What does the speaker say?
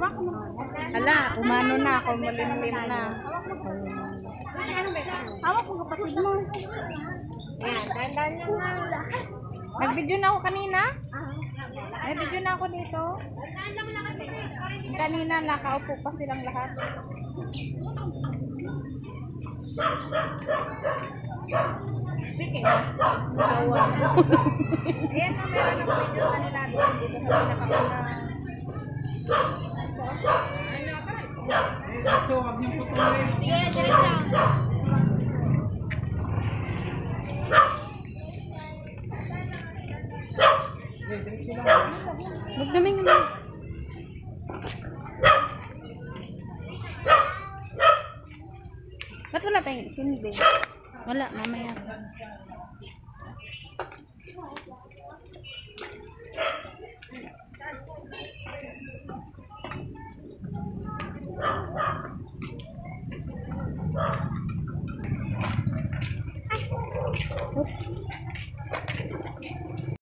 Hala, umano na ako, malimlim na. Hawak ko kapatid mo. Yan, dandan na. Nag-video na ako kanina? May video na ako dito. Kanina nakaupo pa silang lahat. Nakawa. Ayan na meron ng video kanila dito sa pinakauna. Sige, diretso. Magdaming na. Ba't wala tayong sindi? Wala, mamaya. Opa.